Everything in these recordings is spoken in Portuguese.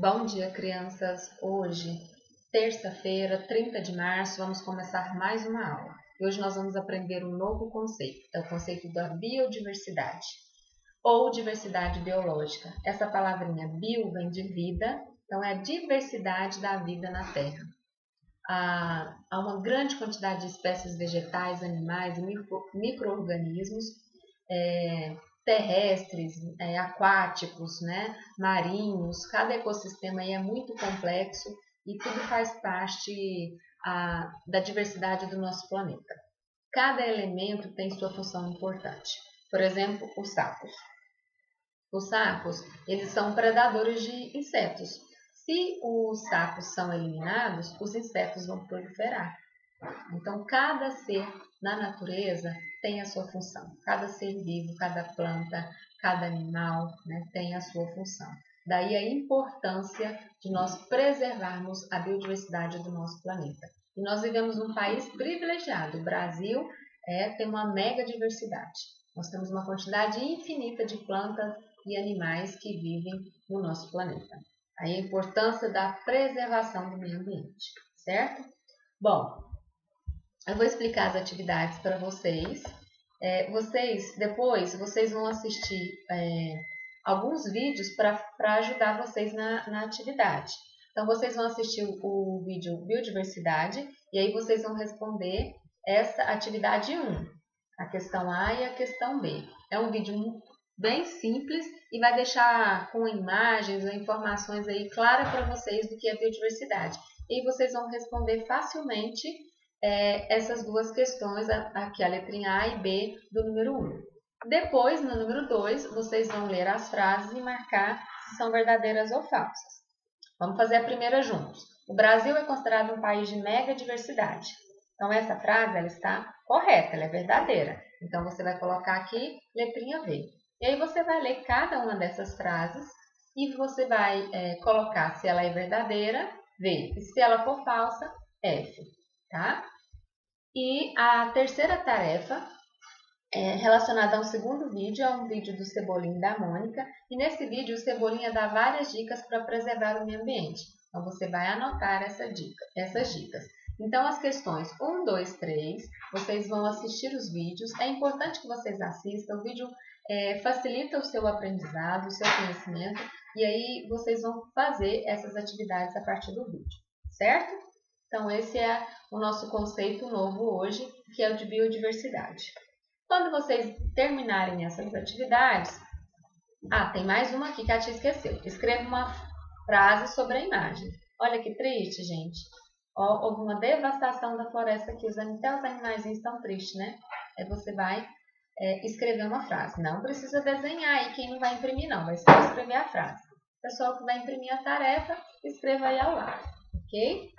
Bom dia, crianças! Hoje, terça-feira, 30 de março, vamos começar mais uma aula. E hoje nós vamos aprender um novo conceito, é o conceito da biodiversidade ou diversidade biológica. Essa palavrinha bio vem de vida, então é a diversidade da vida na Terra. Há, uma grande quantidade de espécies vegetais, animais e micro-organismos. É, terrestres, é, aquáticos, né, marinhos, cada ecossistema aí é muito complexo e tudo faz parte a, da diversidade do nosso planeta. Cada elemento tem sua função importante. Por exemplo, os sapos. Os sapos, eles são predadores de insetos. Se os sapos são eliminados, os insetos vão proliferar. Então, cada ser na natureza tem a sua função. Cada ser vivo, cada planta, cada animal né, tem a sua função. Daí a importância de nós preservarmos a biodiversidade do nosso planeta. E nós vivemos num país privilegiado. O Brasil é, tem uma mega diversidade. Nós temos uma quantidade infinita de plantas e animais que vivem no nosso planeta. A importância da preservação do meio ambiente, certo? Bom, eu vou explicar as atividades para vocês. É, vocês, depois, vocês vão assistir é, alguns vídeos para ajudar vocês na, na, atividade. Então, vocês vão assistir o, o, vídeo Biodiversidade e aí vocês vão responder essa atividade 1, a questão A e a questão B. É um vídeo bem simples e vai deixar com imagens ou informações aí claras para vocês do que é biodiversidade. E vocês vão responder facilmente é, essas duas questões, aqui a letrinha A e B do número 1. Depois, no número 2, vocês vão ler as frases e marcar se são verdadeiras ou falsas. Vamos fazer a primeira juntos. O Brasil é considerado um país de mega diversidade. Então, essa frase ela está correta, ela é verdadeira. Então, você vai colocar aqui letrinha V. E aí, você vai ler cada uma dessas frases e você vai é, colocar se ela é verdadeira, V. E se ela for falsa, F tá? E a terceira tarefa é relacionada ao segundo vídeo, é um vídeo do Cebolinha da Mônica, e nesse vídeo o Cebolinha dá várias dicas para preservar o meio ambiente. Então você vai anotar essa dica, essas dicas. Então as questões 1, 2, 3, vocês vão assistir os vídeos. É importante que vocês assistam, o vídeo é, facilita o seu aprendizado, o seu conhecimento, e aí vocês vão fazer essas atividades a partir do vídeo, certo? Então, esse é o nosso conceito novo hoje, que é o de biodiversidade. Quando vocês terminarem essas atividades, ah, tem mais uma aqui que a tia esqueceu. Escreva uma frase sobre a imagem. Olha que triste, gente. Ó, houve uma devastação da floresta aqui, até os animais estão tristes, né? Aí você vai é, escrever uma frase. Não precisa desenhar aí quem não vai imprimir, não. Vai só escrever a frase. O pessoal que vai imprimir a tarefa, escreva aí ao lado, ok?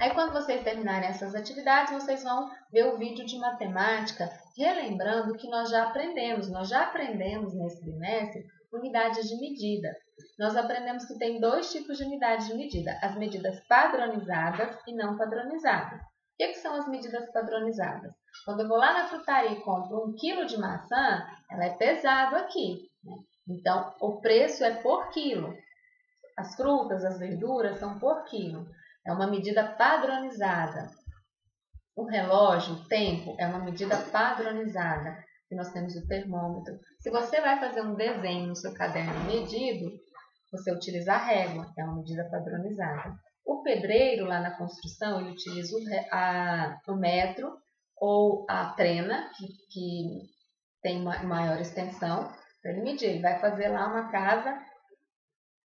Aí, quando vocês terminarem essas atividades, vocês vão ver o vídeo de matemática, relembrando que nós já aprendemos. Nós já aprendemos nesse bimestre unidades de medida. Nós aprendemos que tem dois tipos de unidades de medida: as medidas padronizadas e não padronizadas. O que, que são as medidas padronizadas? Quando eu vou lá na frutaria e compro um quilo de maçã, ela é pesado aqui. Né? Então, o preço é por quilo. As frutas, as verduras são por quilo. É uma medida padronizada. O relógio, o tempo, é uma medida padronizada. E nós temos o termômetro. Se você vai fazer um desenho no seu caderno medido, você utiliza a régua, é uma medida padronizada. O pedreiro, lá na construção, ele utiliza o, a, o metro ou a trena, que, que tem uma maior extensão, para ele medir. Ele vai fazer lá uma casa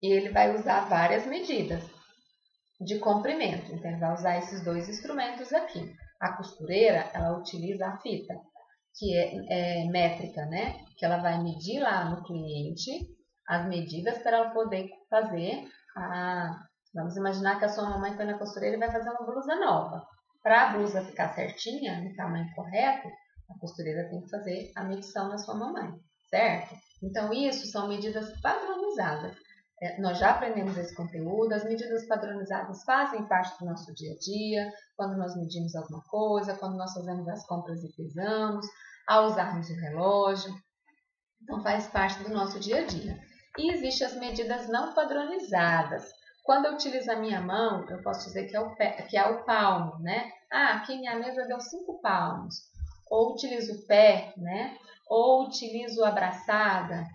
e ele vai usar várias medidas de comprimento. Então, ele vai usar esses dois instrumentos aqui. A costureira, ela utiliza a fita, que é, é métrica, né? Que ela vai medir lá no cliente as medidas para ela poder fazer a... Vamos imaginar que a sua mamãe foi na costureira e vai fazer uma blusa nova. Para a blusa ficar certinha, no tamanho correto, a costureira tem que fazer a medição da sua mamãe, certo? Então, isso são medidas padronizadas. É, nós já aprendemos esse conteúdo, as medidas padronizadas fazem parte do nosso dia a dia, quando nós medimos alguma coisa, quando nós fazemos as compras e pesamos, ao usarmos o relógio. Então, faz parte do nosso dia a dia. E existem as medidas não padronizadas. Quando eu utilizo a minha mão, eu posso dizer que é o, pé, que é o palmo, né? Ah, aqui minha mesa deu cinco palmos. Ou utilizo o pé, né? Ou utilizo a abraçada,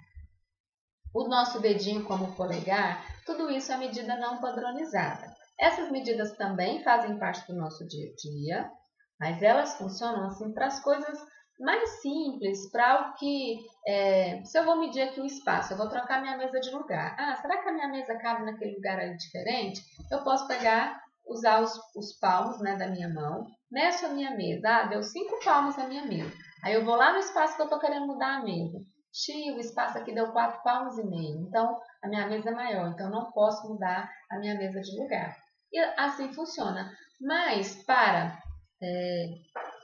o nosso dedinho como polegar, tudo isso é medida não padronizada. Essas medidas também fazem parte do nosso dia a dia, mas elas funcionam assim para as coisas mais simples, para algo que, é, se eu vou medir aqui o espaço, eu vou trocar minha mesa de lugar. Ah, será que a minha mesa cabe naquele lugar ali diferente? Eu posso pegar, usar os, os palmos né, da minha mão, meço a minha mesa. Ah, deu cinco palmos na minha mesa. Aí eu vou lá no espaço que eu estou querendo mudar a mesa. Xi, o espaço aqui deu quatro palmos e meio. Então, a minha mesa é maior. Então, não posso mudar a minha mesa de lugar. E assim funciona. Mas, para é,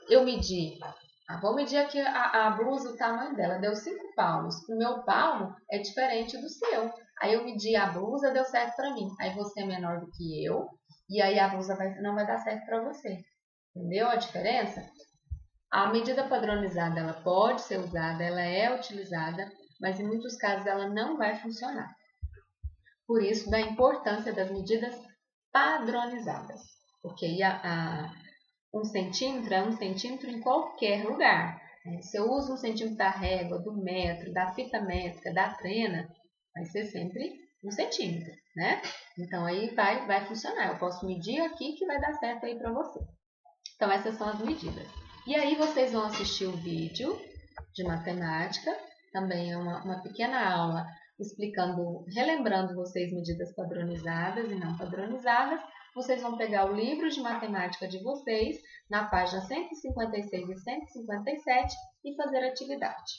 eu medir ah, vou medir aqui a, a, blusa, o tamanho dela. Deu 5 palmos. O meu palmo é diferente do seu. Aí eu medi a blusa, deu certo para mim. Aí você é menor do que eu. E aí a blusa vai, não vai dar certo para você. Entendeu a diferença? A medida padronizada ela pode ser usada, ela é utilizada, mas em muitos casos ela não vai funcionar. Por isso, da importância das medidas padronizadas. Porque a, a um centímetro é um centímetro em qualquer lugar. Né? Se eu uso um centímetro da régua, do metro, da fita métrica, da trena, vai ser sempre um centímetro, né? Então aí vai, vai funcionar. Eu posso medir aqui que vai dar certo aí para você. Então essas são as medidas. E aí vocês vão assistir o vídeo de matemática, também é uma, uma pequena aula explicando, relembrando vocês medidas padronizadas e não padronizadas, vocês vão pegar o livro de matemática de vocês, na página 156 e 157, e fazer atividade.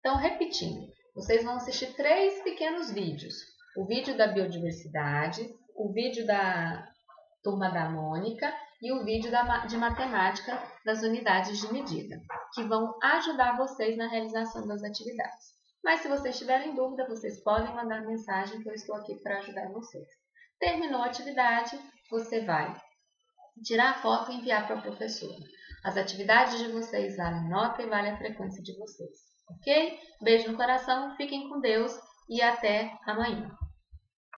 Então, repetindo, vocês vão assistir três pequenos vídeos. O vídeo da biodiversidade, o vídeo da turma da Mônica e o vídeo de matemática das unidades de medida, que vão ajudar vocês na realização das atividades. Mas se vocês tiverem dúvida, vocês podem mandar mensagem que eu estou aqui para ajudar vocês. Terminou a atividade, você vai tirar a foto e enviar para a professora. As atividades de vocês valem nota e valem a frequência de vocês. Ok? Beijo no coração, fiquem com Deus e até amanhã.